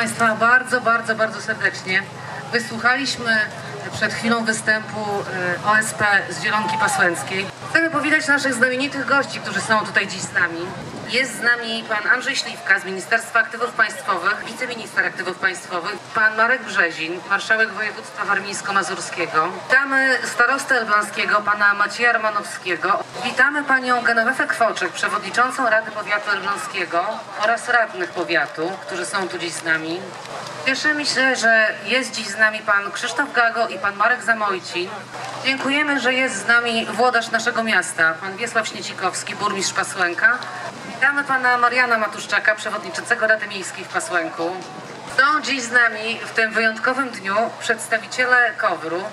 Państwa bardzo, bardzo, bardzo serdecznie. Wysłuchaliśmy przed chwilą występu e, OSP z Zielonki Pasłęckiej. Chcemy powitać naszych znamienitych gości, którzy są tutaj dziś z nami. Jest z nami pan Andrzej Śliwka z Ministerstwa Aktywów Państwowych, wiceminister aktywów państwowych, pan Marek Brzezin, marszałek województwa warmińsko-mazurskiego. Witamy starostę elbląskiego, pana Macieja Romanowskiego. Witamy panią Genowefę Kwoczek, przewodniczącą Rady Powiatu Elbląskiego oraz radnych powiatu, którzy są tu dziś z nami. Cieszymy się, że jest dziś z nami pan Krzysztof Gago i pan Marek Zamojcin. Dziękujemy, że jest z nami włodarz naszego miasta, pan Wiesław Śniecikowski, burmistrz Pasłęka. Witamy pana Mariana Matuszczaka, przewodniczącego Rady Miejskiej w Pasłęku. Są dziś z nami w tym wyjątkowym dniu przedstawiciele KOWR-u.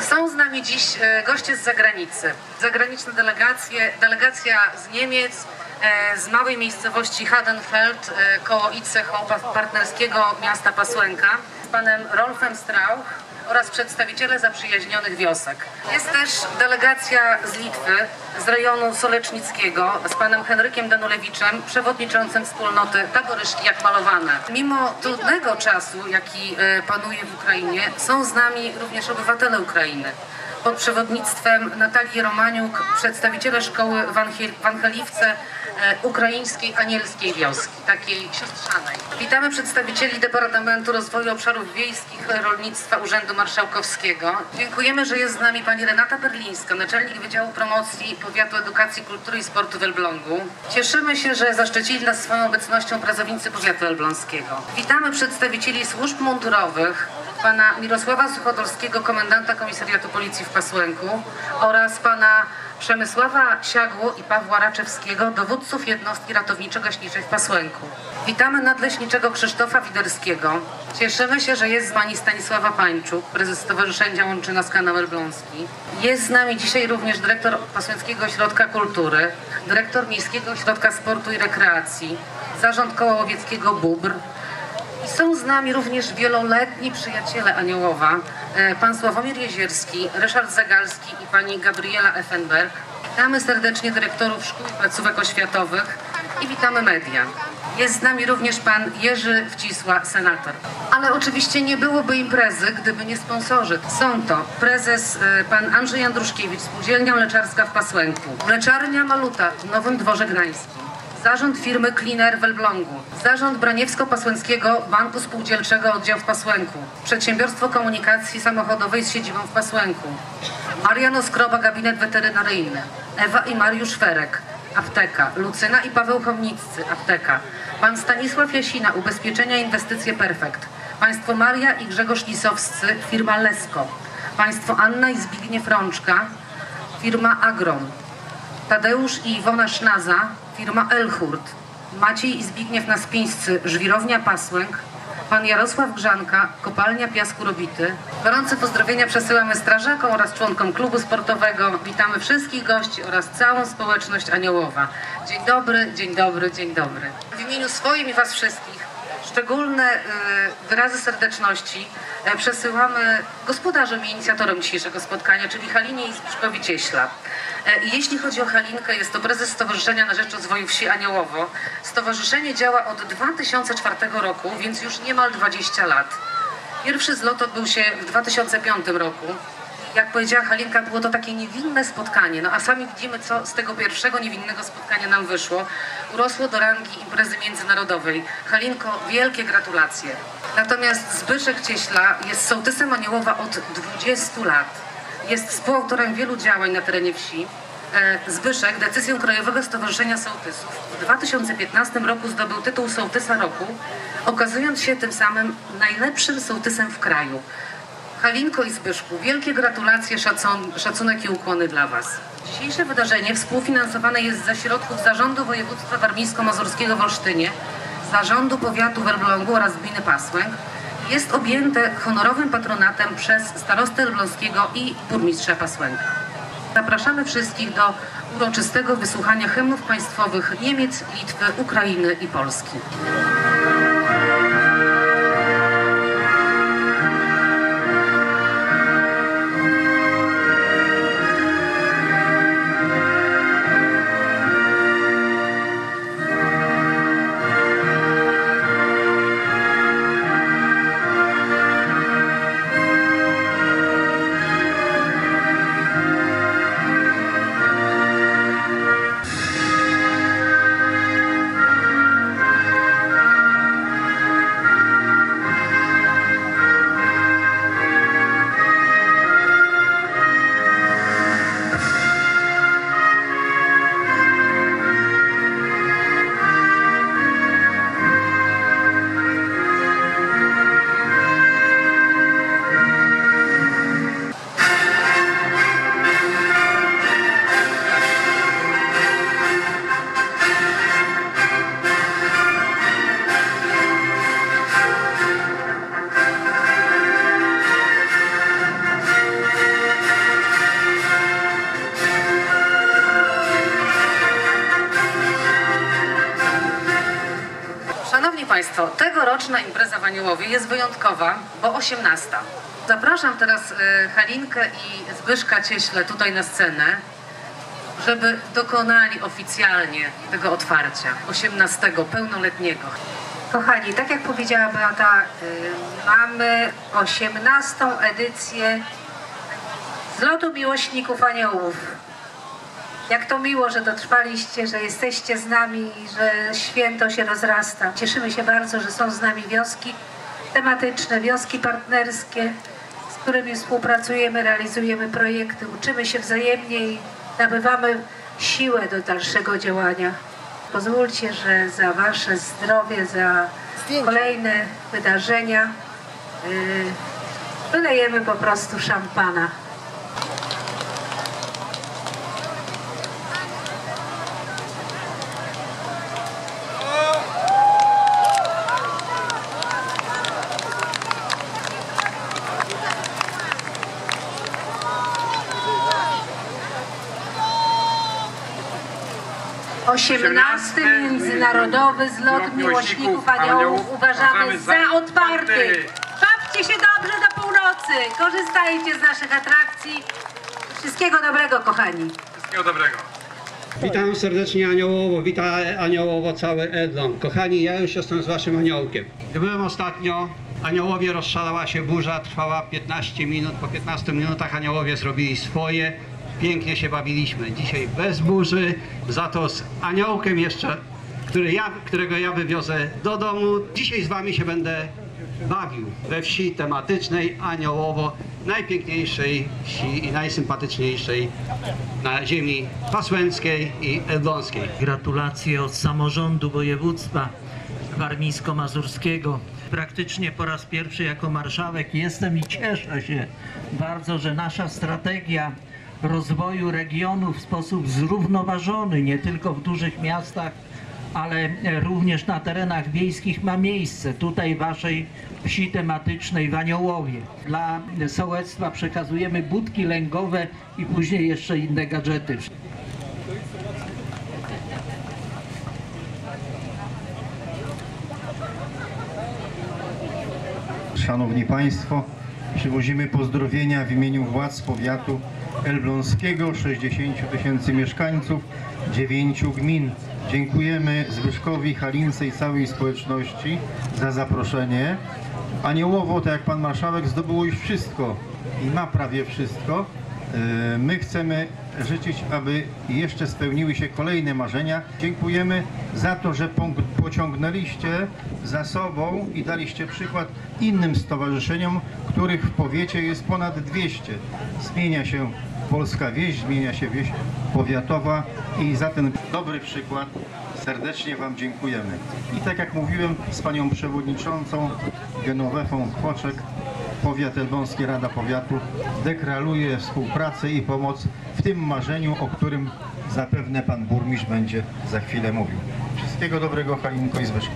Są z nami dziś e, goście z zagranicy. Zagraniczne delegacje, delegacja z Niemiec, e, z małej miejscowości Hadenfeld e, koło Itzehoe, pa- partnerskiego miasta Pasłęka, z panem Rolfem Strauch oraz przedstawiciele zaprzyjaźnionych wiosek. Jest też delegacja z Litwy, z rejonu Solecznickiego, z panem Henrykiem Danulewiczem, przewodniczącym wspólnoty Tagoryszki jak malowane. Mimo trudnego czasu, jaki e, panuje w Ukrainie, są z nami również obywatele Ukrainy pod przewodnictwem Natalii Romaniuk, przedstawiciele szkoły w Anchel- w Ancheliwce e, Ukraińskiej Anielskiej Wioski, takiej siostrzanej. Witamy przedstawicieli Departamentu Rozwoju Obszarów Wiejskich e, Rolnictwa Urzędu Marszałkowskiego. Dziękujemy, że jest z nami pani Renata Berlińska, naczelnik Wydziału Promocji Powiatu Edukacji, Kultury i Sportu w Elblągu. Cieszymy się, że zaszczycili nas swoją obecnością pracownicy Powiatu Elbląskiego. Witamy przedstawicieli służb mundurowych, pana Mirosława Suchodolskiego, komendanta Komisariatu Policji w Pasłęku oraz pana Przemysława Siagło i Pawła Raczewskiego, dowódców jednostki ratowniczo-gaśniczej w Pasłęku. Witamy nadleśniczego Krzysztofa Widerskiego. Cieszymy się, że jest z pani Stanisława Pańczuk, prezes Stowarzyszenia Łączy Nas Kanał Elbląski. Jest z nami dzisiaj również dyrektor Pasłęckiego Ośrodka Kultury, dyrektor Miejskiego Ośrodka Sportu i Rekreacji, zarząd Koła Łowieckiego Bóbr, są z nami również wieloletni przyjaciele Aniołowa, e, pan Sławomir Jezierski, Ryszard Zagalski i pani Gabriela Effenberg. Witamy serdecznie dyrektorów szkół i placówek oświatowych i witamy media. Jest z nami również pan Jerzy Wcisła, senator. Ale oczywiście nie byłoby imprezy, gdyby nie sponsorzy. Są to prezes e, pan Andrzej Andruszkiewicz, Spółdzielnia Mleczarska w Pasłęku, Mleczarnia Maluta w Nowym Dworze Gdańskim. Zarząd firmy Cleaner w Elblągu. Zarząd Braniewsko-Pasłęckiego Banku Spółdzielczego Oddział w Pasłęku. Przedsiębiorstwo Komunikacji Samochodowej z siedzibą w Pasłęku. Mariano Skroba Gabinet Weterynaryjny. Ewa i Mariusz Ferek. Apteka. Lucyna i Paweł Chomniccy. Apteka. Pan Stanisław Jasina. Ubezpieczenia Inwestycje Perfekt. Państwo Maria i Grzegorz Lisowscy. Firma Lesko. Państwo Anna i Zbigniew Rączka. Firma Agron. Tadeusz i Iwona Sznaza, firma Elhurt, Maciej i Zbigniew Naspińscy, Żwirownia Pasłęk, pan Jarosław Grzanka, Kopalnia Piasku Robity. Gorące pozdrowienia przesyłamy strażakom oraz członkom klubu sportowego. Witamy wszystkich gości oraz całą społeczność Aniołowa. Dzień dobry, dzień dobry, dzień dobry. W imieniu swoim i was wszystkich Szczególne y, wyrazy serdeczności e, przesyłamy gospodarzom i inicjatorom dzisiejszego spotkania, czyli Halinie i Zbyszkowi Cieśla. E, jeśli chodzi o Halinkę, jest to prezes Stowarzyszenia na Rzecz Rozwoju Wsi Aniołowo. Stowarzyszenie działa od 2004 roku, więc już niemal 20 lat. Pierwszy zlot odbył się w 2005 roku. Jak powiedziała Halinka, było to takie niewinne spotkanie, no a sami widzimy, co z tego pierwszego niewinnego spotkania nam wyszło. Urosło do rangi imprezy międzynarodowej. Halinko, wielkie gratulacje. Natomiast Zbyszek Cieśla jest sołtysem Aniołowa od 20 lat. Jest współautorem wielu działań na terenie wsi. E, Zbyszek decyzją Krajowego Stowarzyszenia Sołtysów w 2015 roku zdobył tytuł Sołtysa Roku, okazując się tym samym najlepszym sołtysem w kraju. Halinko i Zbyszku, wielkie gratulacje, szacun, szacunek i ukłony dla Was. Dzisiejsze wydarzenie współfinansowane jest ze środków Zarządu Województwa Warmińsko-Mazurskiego w Olsztynie, Zarządu Powiatu w Elblągu oraz Gminy Pasłęk. Jest objęte honorowym patronatem przez starostę elbląskiego i burmistrza Pasłęka. Zapraszamy wszystkich do uroczystego wysłuchania hymnów państwowych Niemiec, Litwy, Ukrainy i Polski. Tegoroczna impreza w Aniołowie jest wyjątkowa, bo 18. Zapraszam teraz e, Halinkę i Zbyszka Cieśle tutaj na scenę, żeby dokonali oficjalnie tego otwarcia 18 pełnoletniego. Kochani, tak jak powiedziała Beata, y, mamy 18. edycję Zlotu Miłośników Aniołów. Jak to miło, że dotrwaliście, że jesteście z nami i że święto się rozrasta. Cieszymy się bardzo, że są z nami wioski tematyczne, wioski partnerskie, z którymi współpracujemy, realizujemy projekty, uczymy się wzajemnie i nabywamy siłę do dalszego działania. Pozwólcie, że za Wasze zdrowie, za kolejne wydarzenia yy, wylejemy po prostu szampana. Osiemnasty Międzynarodowy Zlot Miłośników Aniołów uważamy za otwarty. Bawcie się dobrze do północy, korzystajcie z naszych atrakcji. Wszystkiego dobrego, kochani. Wszystkiego dobrego. Witam serdecznie Aniołowo, witam Aniołowo cały Edlon. Kochani, ja już jestem z waszym aniołkiem. Gdy byłem ostatnio, Aniołowie rozszalała się burza, trwała 15 minut. Po 15 minutach Aniołowie zrobili swoje. Pięknie się bawiliśmy. Dzisiaj bez burzy, za to z aniołkiem jeszcze, który ja, którego ja wywiozę do domu. Dzisiaj z wami się będę bawił we wsi tematycznej Aniołowo, najpiękniejszej wsi i najsympatyczniejszej na ziemi pasłęckiej i elbląskiej. Gratulacje od samorządu województwa warmińsko-mazurskiego. Praktycznie po raz pierwszy jako marszałek jestem i cieszę się bardzo, że nasza strategia rozwoju regionu w sposób zrównoważony, nie tylko w dużych miastach, ale również na terenach wiejskich ma miejsce. Tutaj waszej wsi tematycznej w Aniołowie. Dla sołectwa przekazujemy budki lęgowe i później jeszcze inne gadżety. Szanowni Państwo, przywozimy pozdrowienia w imieniu władz powiatu elbląskiego, 60 tysięcy mieszkańców, 9 gmin. Dziękujemy Zbyszkowi, Halince i całej społeczności za zaproszenie. Aniołowo, tak jak Pan Marszałek, zdobyło już wszystko i ma prawie wszystko. E, My chcemy życzyć, aby jeszcze spełniły się kolejne marzenia. Dziękujemy za to, że pociągnęliście za sobą i daliście przykład innym stowarzyszeniom, których w powiecie jest ponad 200. Zmienia się polska wieś, zmienia się wieś powiatowa i za ten dobry przykład serdecznie Wam dziękujemy. I tak jak mówiłem z Panią Przewodniczącą Genowefą Kłoczek, Powiat Elbląski, Rada Powiatu deklaruje współpracę i pomoc w tym marzeniu, o którym zapewne Pan Burmistrz będzie za chwilę mówił. Wszystkiego dobrego Halinko i Zbyszku.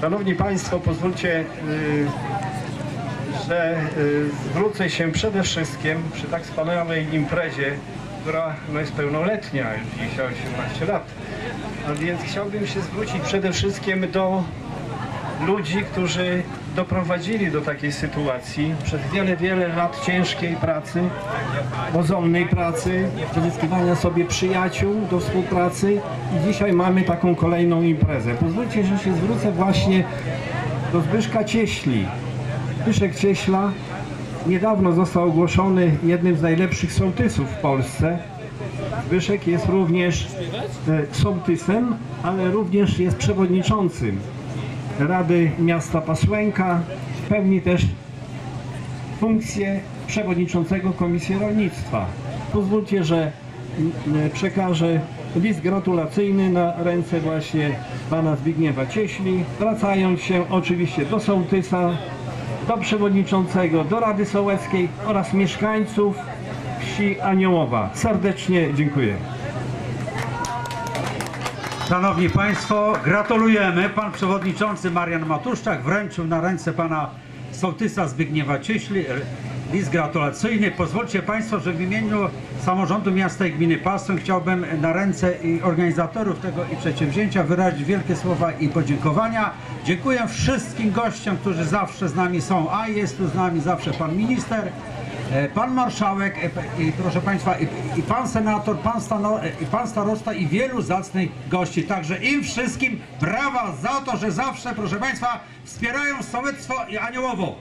Szanowni Państwo, pozwólcie, y, że y, zwrócę się przede wszystkim przy tak wspaniałej imprezie, która no, jest pełnoletnia, już dzisiaj 18 lat. A więc chciałbym się zwrócić przede wszystkim do ludzi, którzy doprowadzili do takiej sytuacji przez wiele, wiele lat ciężkiej pracy, mozolnej pracy, pozyskiwania sobie przyjaciół do współpracy i dzisiaj mamy taką kolejną imprezę. Pozwólcie, że się zwrócę właśnie do Zbyszka Cieśli. Zbyszek Cieśla niedawno został ogłoszony jednym z najlepszych sołtysów w Polsce. Zbyszek jest również e, sołtysem, ale również jest przewodniczącym Rady Miasta Pasłęka. Pełni też funkcję przewodniczącego Komisji Rolnictwa. Pozwólcie, że przekażę list gratulacyjny na ręce właśnie pana Zbigniewa Cieśli, wracając się oczywiście do sołtysa, do przewodniczącego, do Rady Sołeckiej oraz mieszkańców wsi Aniołowa. Serdecznie dziękuję. Szanowni Państwo, gratulujemy. Pan Przewodniczący Marian Matuszczak wręczył na ręce Pana Sołtysa Zbigniewa Cieśli list gratulacyjny. Pozwólcie Państwo, że w imieniu samorządu miasta i gminy Paston chciałbym na ręce organizatorów tego i przedsięwzięcia wyrazić wielkie słowa i podziękowania. Dziękuję wszystkim gościom, którzy zawsze z nami są, a jest tu z nami zawsze Pan Minister, e, Pan Marszałek, e, i proszę Państwa, i, i Pan Senator, pan, stano, e, i pan Starosta i wielu zacnych gości. Także im wszystkim brawa za to, że zawsze, proszę Państwa, wspierają sołectwo i aniołowo.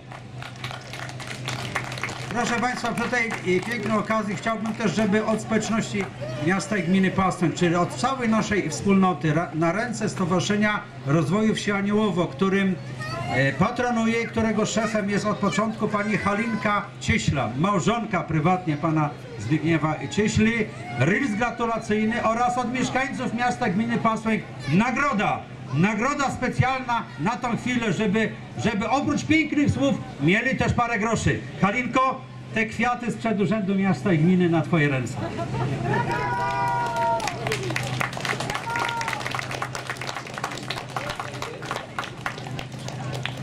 Proszę Państwa, przy tej pięknej okazji chciałbym też, żeby od społeczności miasta i gminy Pastoń, czyli od całej naszej wspólnoty na ręce Stowarzyszenia Rozwoju Wsi Aniołowo, którym e, patronuje i którego szefem jest od początku pani Halinka Cieśla, małżonka prywatnie pana Zbigniewa Cieśli, rys gratulacyjny oraz od mieszkańców miasta gminy Pastoń nagroda Nagroda specjalna na tą chwilę, żeby, żeby oprócz pięknych słów mieli też parę groszy. Halinko, te kwiaty sprzed Urzędu Miasta i Gminy na Twoje ręce.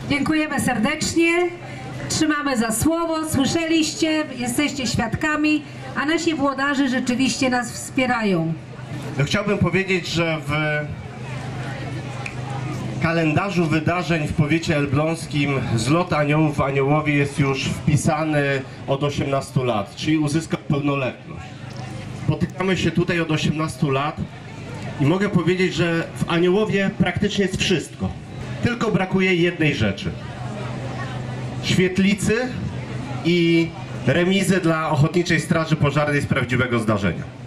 Dziękujemy serdecznie. Trzymamy za słowo. Słyszeliście, jesteście świadkami, a nasi włodarze rzeczywiście nas wspierają. No chciałbym powiedzieć, że w kalendarzu wydarzeń w powiecie elbląskim zlot aniołów w Aniołowie jest już wpisany od 18 lat, czyli uzyskał pełnoletność. Spotykamy się tutaj od 18 lat i mogę powiedzieć, że w Aniołowie praktycznie jest wszystko. Tylko brakuje jednej rzeczy. Świetlicy i remizy dla Ochotniczej Straży Pożarnej z prawdziwego zdarzenia.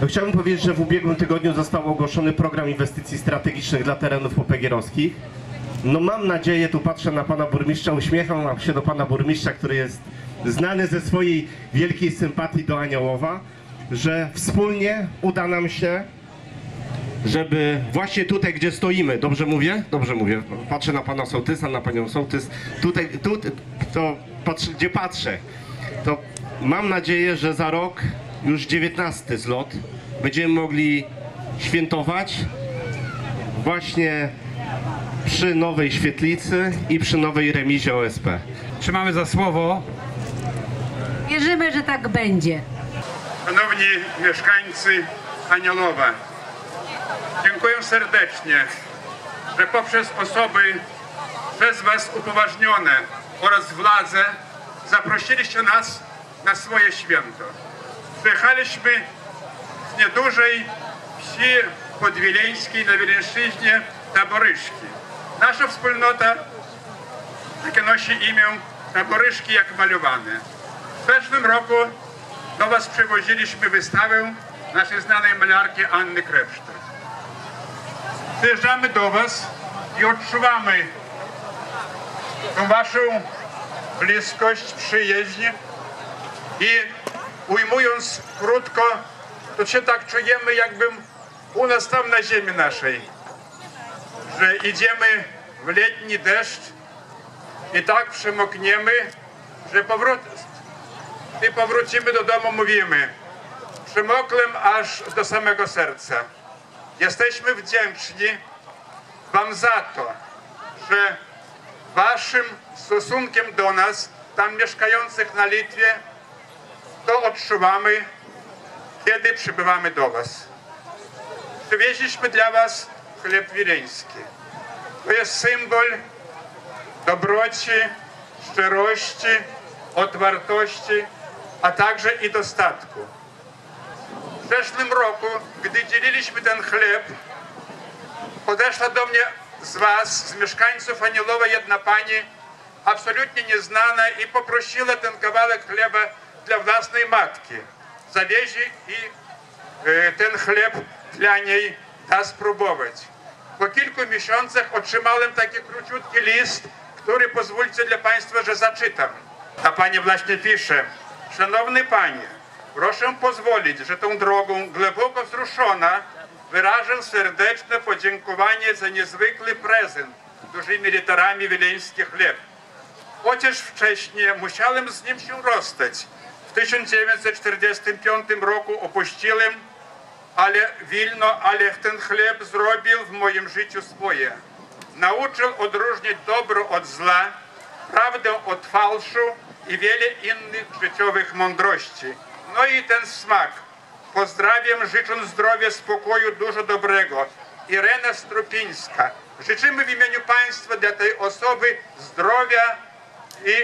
No chciałbym powiedzieć, że w ubiegłym tygodniu został ogłoszony program inwestycji strategicznych dla terenów popegierowskich. No mam nadzieję, tu patrzę na pana burmistrza, uśmiecham się do pana burmistrza, który jest znany ze swojej wielkiej sympatii do Aniołowa, że wspólnie uda nam się, żeby właśnie tutaj, gdzie stoimy, dobrze mówię? Dobrze mówię. Patrzę na pana sołtysa, na panią sołtys. Tutaj, tu, to patrzę, gdzie patrzę, to mam nadzieję, że za rok już 19 zlot będziemy mogli świętować właśnie przy nowej świetlicy i przy nowej remizie OSP. Trzymamy za słowo. Wierzymy, że tak będzie. Szanowni mieszkańcy Anielowa, dziękuję serdecznie, że poprzez osoby przez Was upoważnione oraz władzę zaprosiliście nas na swoje święto. Przyjechaliśmy z niedużej wsi podwileńskiej na Wileńszczyźnie Taboryszki. Nasza wspólnota jakie nosi imię Taboryszki jak malowane. W zeszłym roku do Was przywoziliśmy wystawę naszej znanej malarki Anny Krepszter. Przyjeżdżamy do Was i odczuwamy tą Waszą bliskość, przyjaźń i ujmując krótko, to się tak czujemy, jakbym u nas tam na ziemi naszej, że idziemy w letni deszcz i tak przemokniemy, że powrót, i powrócimy do domu, mówimy, przemokłem aż do samego serca. Jesteśmy wdzięczni Wam za to, że Waszym stosunkiem do nas, tam mieszkających na Litwie, to odczuwamy, kiedy przybywamy do Was. Przywieźliśmy dla Was chleb wileński. To jest symbol dobroci, szczerości, otwartości, a także i dostatku. W zeszłym roku, gdy dzieliliśmy ten chleb, podeszła do mnie z Was, z mieszkańców Anielowa, jedna pani, absolutnie nieznana i poprosiła ten kawałek chleba dla własnej matki. Zawiezie i e, ten chleb dla niej da spróbować. Po kilku miesiącach otrzymałem taki króciutki list, który pozwólcie dla Państwa, że zaczytam. A Pani właśnie pisze, Szanowny Panie, proszę pozwolić, że tą drogą głęboko wzruszona wyrażę serdeczne podziękowanie za niezwykły prezent dużymi literami wileński chleb. Chociaż wcześniej musiałem z nim się rozstać. W 1945 roku opuściłem ale Wilno, ale ten chleb zrobił w moim życiu swoje. Nauczył odróżnić dobro od zła prawdę od fałszu i wiele innych życiowych mądrości. No i ten smak. Pozdrawiam, życząc zdrowia, spokoju, dużo dobrego. Irena Strupińska. Życzymy w imieniu Państwa dla tej osoby zdrowia i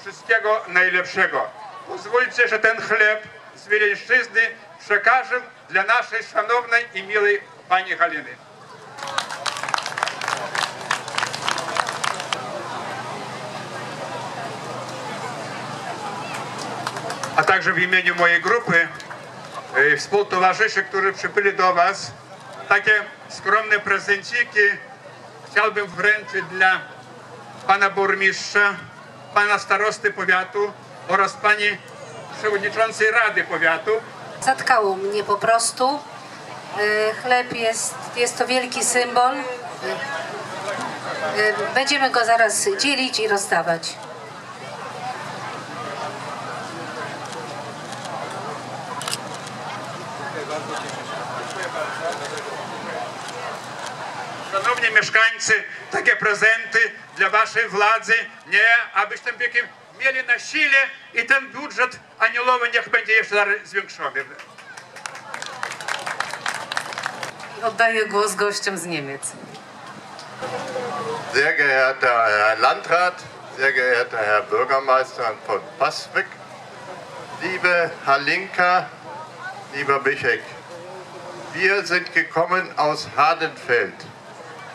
wszystkiego najlepszego. Pozwólcie, że ten chleb z Wileńszczyzny przekażę dla naszej szanownej i miłej Pani Haliny. a także w imieniu mojej grupy e, współtowarzyszy, którzy przybyli do Was, takie skromne prezenciki chciałbym wręczyć dla Pana Burmistrza, Pana Starosty Powiatu oraz Pani Przewodniczącej Rady Powiatu. Zatkało mnie po prostu. Y, Chleb jest, jest to wielki symbol. Y, y, Będziemy go zaraz dzielić i rozdawać. Szanowni mieszkańcy, takie prezenty dla Waszej władzy, nie, abyście piekiem mieli na sile i ten aniołowy niech będzie jeszcze zwiększony. I oddaję głos gościom z Niemiec. Sehr geehrter Herr Landrat, sehr geehrter Herr Bürgermeister von Passwick, liebe Halinka, lieber Bischek, wir sind gekommen aus Hardenfeld,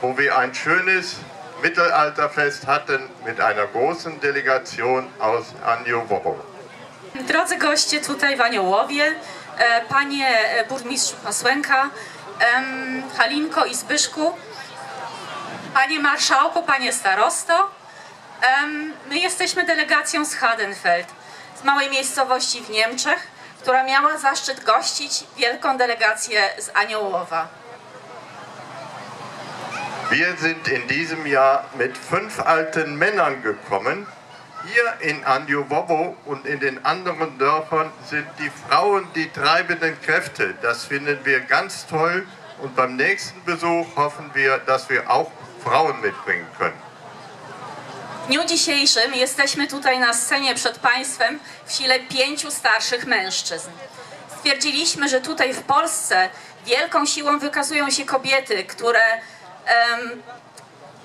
wo wir ein schönes Mittelalterfest hatten mit einer großen Delegation aus Anjowowo. Drodzy goście tutaj w Aniołowie, e, panie e, burmistrzu Pasłęka, Halinko i Zbyszku, panie marszałku, panie starosto, my jesteśmy delegacją z Hadenfeld, z małej miejscowości w Niemczech, która miała zaszczyt gościć wielką delegację z Aniołowa. Wir sind in diesem Jahr mit fünf alten Männern gekommen. Hier in Anjowowo und in den anderen Dörfern sind die Frauen die treibenden Kräfte. Das finden wir ganz toll und beim nächsten Besuch hoffen wir, dass wir auch Frauen mitbringen können. W dniu dzisiejszym jesteśmy tutaj na scenie przed Państwem w sile pięciu starszych mężczyzn. Stwierdziliśmy, że tutaj w Polsce wielką siłą wykazują się kobiety, które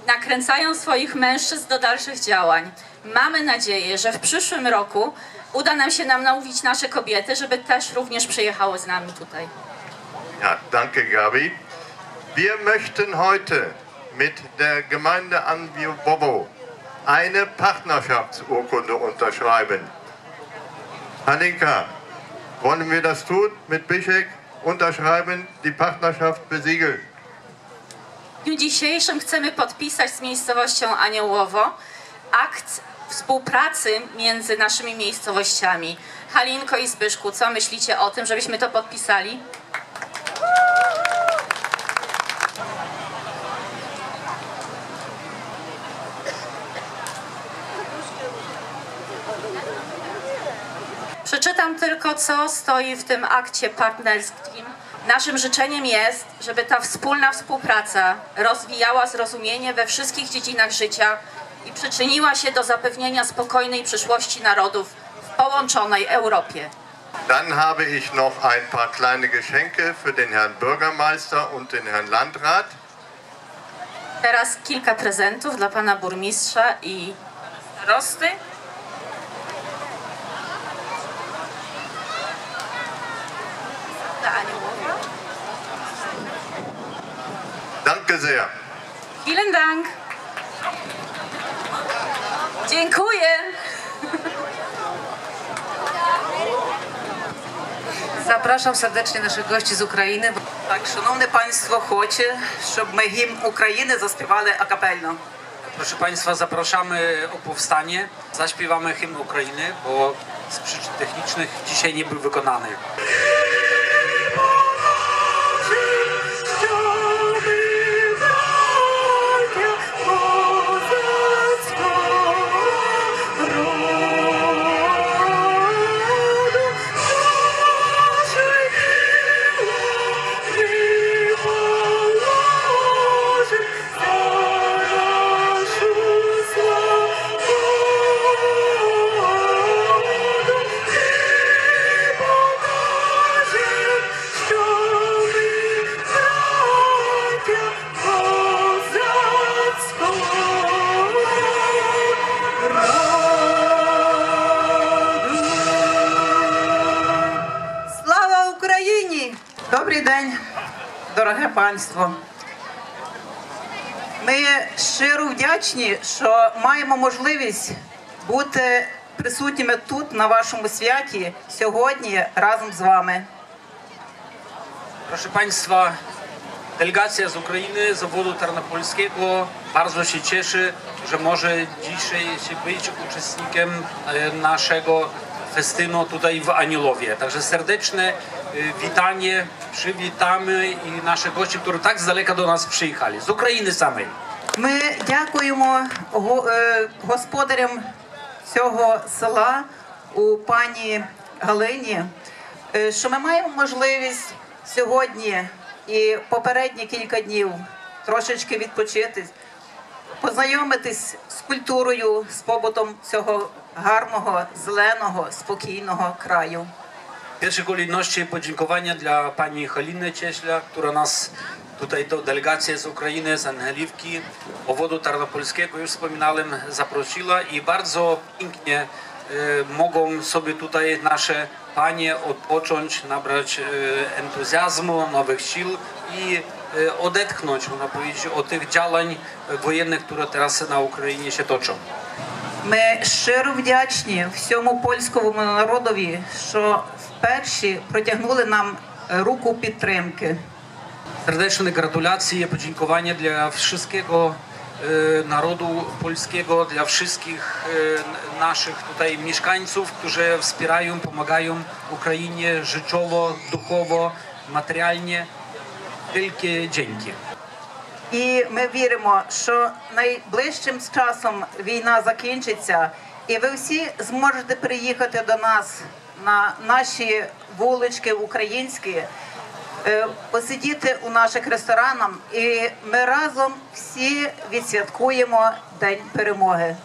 nakręcają swoich mężczyzn do dalszych działań. Mamy nadzieję, że w przyszłym roku uda nam się nam namówić nasze kobiety, żeby też również przyjechały z nami tutaj. Ja, danke Gabi. Wir möchten heute mit der Gemeinde Anjowowo eine Partnerschaftsurkunde unterschreiben. Halinka, wollen wir das tun mit Bischek? Unterschreiben, die Partnerschaft besiegeln. W dniu dzisiejszym chcemy podpisać z miejscowością Aniołowo akt współpracy między naszymi miejscowościami. Halinko i Zbyszku, co myślicie o tym, żebyśmy to podpisali? Przeczytam tylko, co stoi w tym akcie partnerskim. Naszym życzeniem jest, żeby ta wspólna współpraca rozwijała zrozumienie we wszystkich dziedzinach życia i przyczyniła się do zapewnienia spokojnej przyszłości narodów w połączonej Europie. Dann habe ich noch ein paar kleine Geschenke für den Herrn Bürgermeister und den Herrn Landrat. Teraz kilka prezentów dla pana burmistrza i starosty. Danke sehr. Vielen Dank. Dziękuję. Zapraszam serdecznie naszych gości z Ukrainy. Так, шановне панство, хоче, щоб ми гімн України заспівали акапельно. Proszę Państwa, zapraszamy o powstanie. Zaśpiewamy hymn Ukrainy, bo z przyczyn technicznych dzisiaj nie był wykonany. Дороге панство. Ми щиро вдячні, що маємо можливість бути присутніми тут, на вашому святі, сьогодні разом з вами. Ukrainy, z obwodu tarnopolskiego bardzo się cieszy, że może dzisiaj się być uczestnikiem e, naszego festynu tutaj w Anilowie. Także serdeczne e, witanie, przywitamy i nasze gości, którzy tak z daleka do nas przyjechali, z Ukrainy samej. Ми дякуємо е, господарям цього села у пані Галині, е, що ми маємо можливість сьогодні і попередні кілька днів трошечки відпочити, познайомитись з культурою, з побутом цього гарного, зеленого, spokійного kraju. W pierwszej kolejności podziękowania dla pani Haliny Cieśla, która nas tutaj, to delegacja z Ukrainy, z Angeliwki, obwodu tarnopolskiego, już wspominałem, zaprosiła i bardzo pięknie e, mogą sobie tutaj nasze panie odpocząć, nabrać e, entuzjazmu, nowych sił i e, odetchnąć, można powiedzieć, od tych działań wojennych, które teraz na Ukrainie się toczą. Ми щиро вдячні всьому польському народові, що вперше протягнули нам руку підтримки. Serdeczne gratulacje, podziękowania dla wszystkiego e, narodu polskiego, dla wszystkich e, naszych tutaj mieszkańców, którzy wspierają, pomagają Ukrainie życiowo, duchowo, materialnie. Wielkie dzięki. І ми віримо, що найближчим часом війна закінчиться, і ви всі зможете приїхати до нас на наші вулички українські, е, посидіти у наших ресторанах, і ми разом всі відсвяткуємо День перемоги.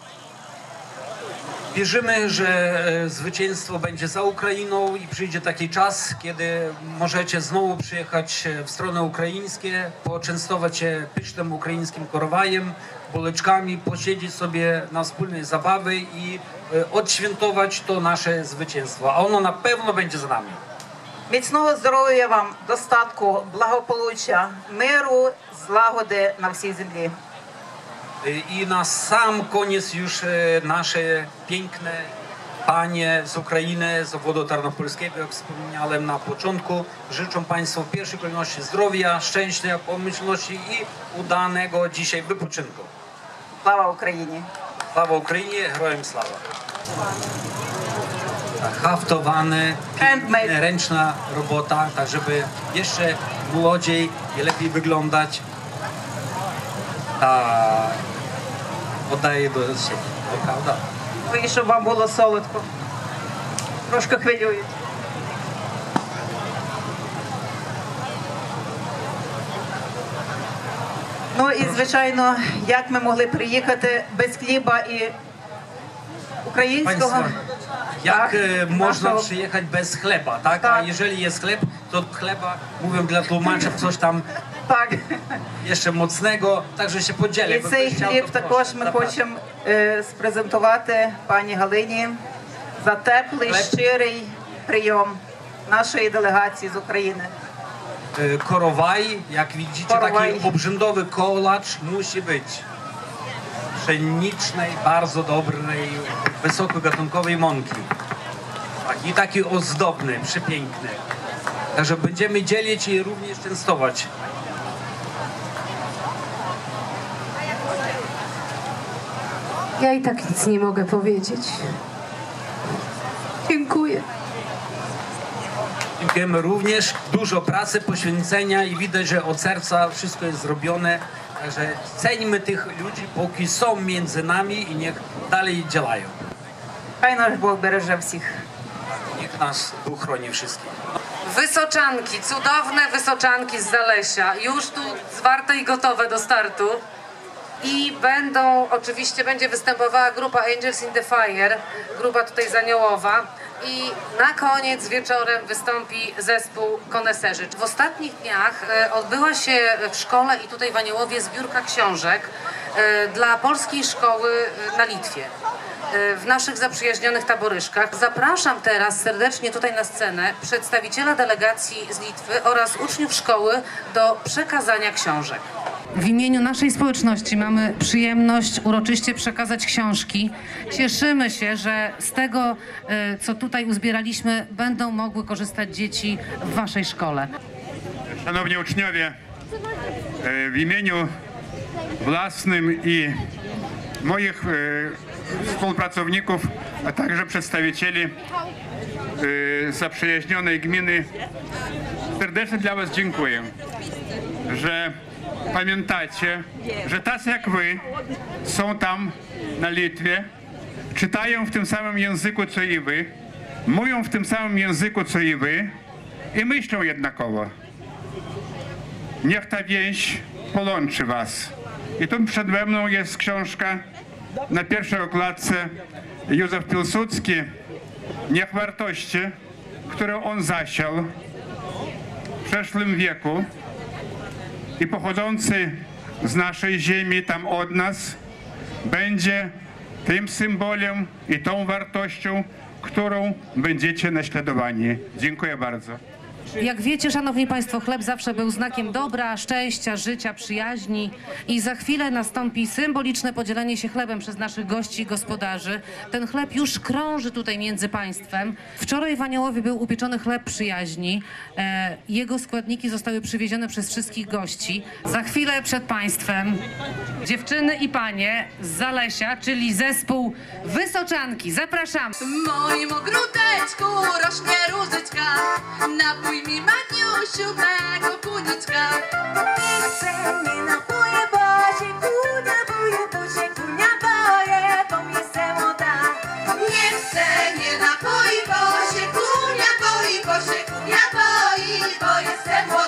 Wierzymy, że e, zwycięstwo będzie za Ukrainą i przyjdzie taki czas, kiedy możecie znowu przyjechać e, w stronę ukraińskie, poczęstować się pysznym ukraińskim korowajem, boleczkami, posiedzieć sobie na wspólnej zabawy i e, odświętować to nasze zwycięstwo. A ono na pewno będzie za nami. Міцного здоров'я вам, достатку, благополуччя, миру, злагоди на всій землі. I na sam koniec już e, nasze piękne panie z Ukrainy, z obwodu tarnopolskiego, jak wspomniałem na początku, życzą Państwu w pierwszej kolejności zdrowia, szczęścia, pomyślności i udanego dzisiaj wypoczynku. Слава Україні! Sława Ukrainie, herojem sława. Tak, haftowane, piękne, ręczna robota, tak żeby jeszcze młodziej i lepiej wyglądać. Tak, Одна і до сих. Правда? Ви, щоб вам було солодко. Трошки хвилюють. Ну і звичайно, як ми могли приїхати без хліба і українського. Пані Як так, е, можна нашого... приїхати без хлеба, Так? так? А якщо є хліб, то хліба, мовив для тлумачів, що ж там Так. jeszcze mocnego, także się podzielę. І Bo цей ktoś chciał, хліб to також proszę, ми zapraszam. хочемо е, спрезентувати пані Галині за теплий, Хлеб. щирий прийом нашої делегації з України. E, Korowaj, jak widzicie, Korowaj. taki obrzędowy kołacz musi być pszenicznej, bardzo dobrej, wysokogatunkowej mąki. Tak, I taki ozdobny, przepiękny. Także będziemy dzielić i również częstować. Ja i tak nic nie mogę powiedzieć. Dziękuję. Dziękujemy również. Dużo pracy, poświęcenia i widać, że od serca wszystko jest zrobione. Także ceńmy tych ludzi, póki są między nami i niech dalej działają. Pan nasz Bóg bereże wszystkich. Niech nas Bóg chroni wszystkich. Wysoczanki, cudowne wysoczanki z Zalesia, już tu zwarte i gotowe do startu. I będą, oczywiście będzie występowała grupa Angels in the Fire, grupa tutaj zaniołowa. I na koniec wieczorem wystąpi zespół Koneserzy. W ostatnich dniach e, odbyła się w szkole i tutaj w Aniołowie zbiórka książek dla polskiej szkoły e, na Litwie. e, w naszych zaprzyjaźnionych taboryszkach. Zapraszam teraz serdecznie tutaj na scenę przedstawiciela delegacji z Litwy oraz uczniów szkoły do przekazania książek. W imieniu naszej społeczności mamy przyjemność uroczyście przekazać książki. Cieszymy się, że z tego, e, co tutaj uzbieraliśmy, będą mogły korzystać dzieci w Waszej szkole. Szanowni uczniowie, e, w imieniu własnym i moich e, współpracowników, a także przedstawicieli e, zaprzyjaźnionej gminy serdecznie dla Was dziękuję, że pamiętacie, że tacy jak Wy są tam na Litwie, czytają w tym samym języku co i Wy, mówią w tym samym języku co i Wy i myślą jednakowo. Niech ta więź połączy was. I tu przede mną jest książka na pierwszej okładce Józef Pilsudski Niech wartości, które on zasiał w przeszłym wieku i pochodzący z naszej ziemi, tam od nas, będzie tym symbolem i tą wartością, którą będziecie naśladowani. Dziękuję bardzo. Jak wiecie, szanowni państwo, chleb zawsze był znakiem dobra, szczęścia, życia, przyjaźni i za chwilę nastąpi symboliczne podzielenie się chlebem przez naszych gości i gospodarzy. Ten chleb już krąży tutaj między państwem. Wczoraj w Aniołowie był upieczony chleb przyjaźni. E, jego składniki zostały przywiezione przez wszystkich gości. Za chwilę przed państwem dziewczyny i panie z Zalesia, czyli zespół Wysoczanki. Zapraszam. W moim ogródeczku rośnie różyczka, napój mi Maniusiu tego kuniczka. Nie chcę, nie napoję, bo się kunia boję, bo się kunia boję, bo jestem młoda. Nie chcę, nie napoi, bo się kunia boi, bo się kunia boi, bo jestem młoda.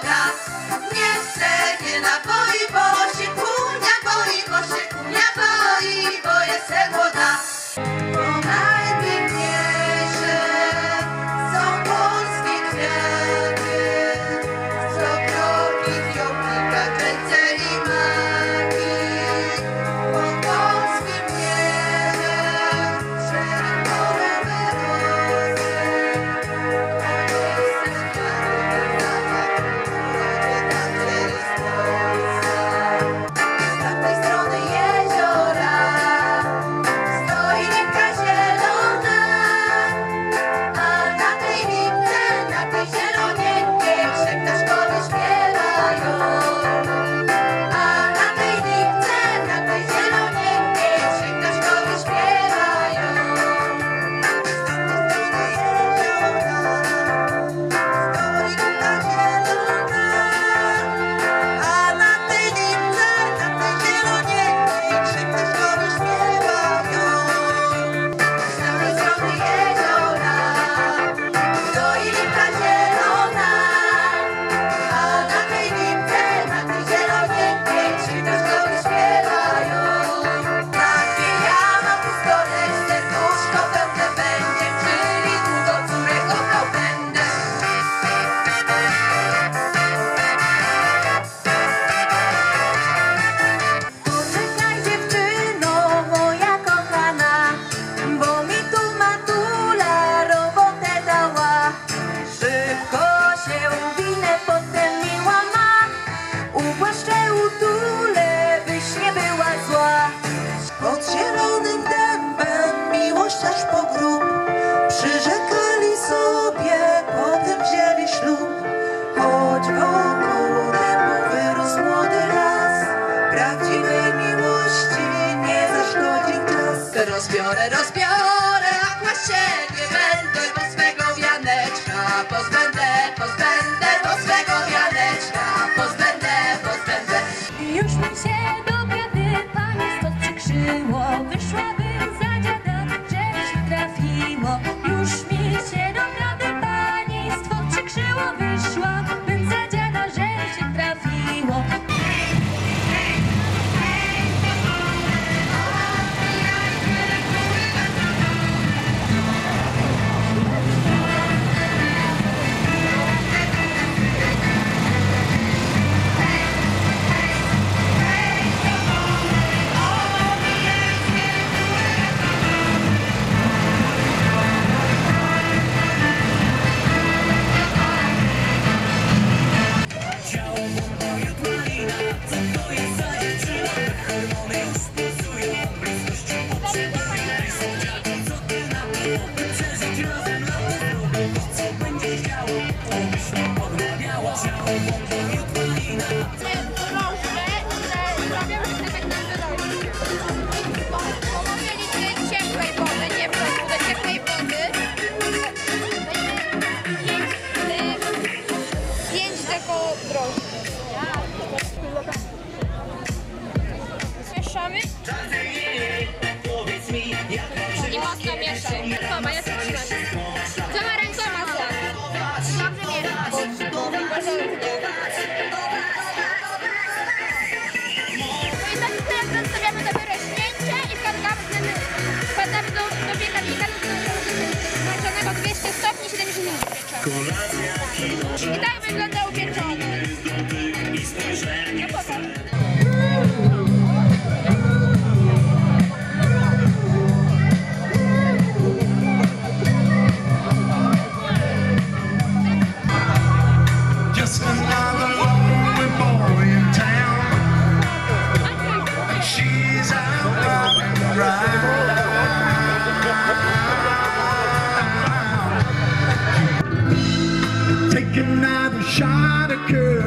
shot occurred.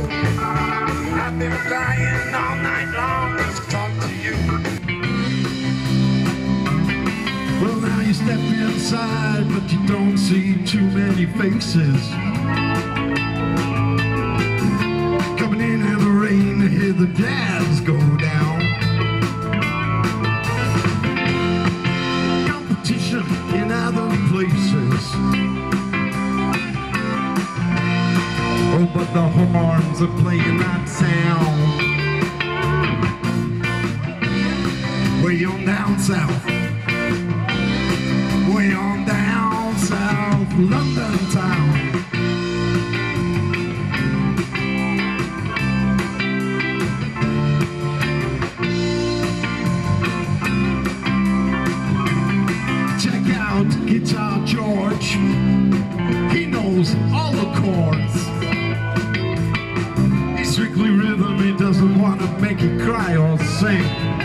I've been flying all night long to talk to you. Well, now you step inside, but you don't see too many faces. Coming in in the rain to hear the jazz go down. but the horns are playing that sound. Way on down south. Way on down south, London. cry or sing.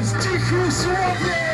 Stick you swap, yeah!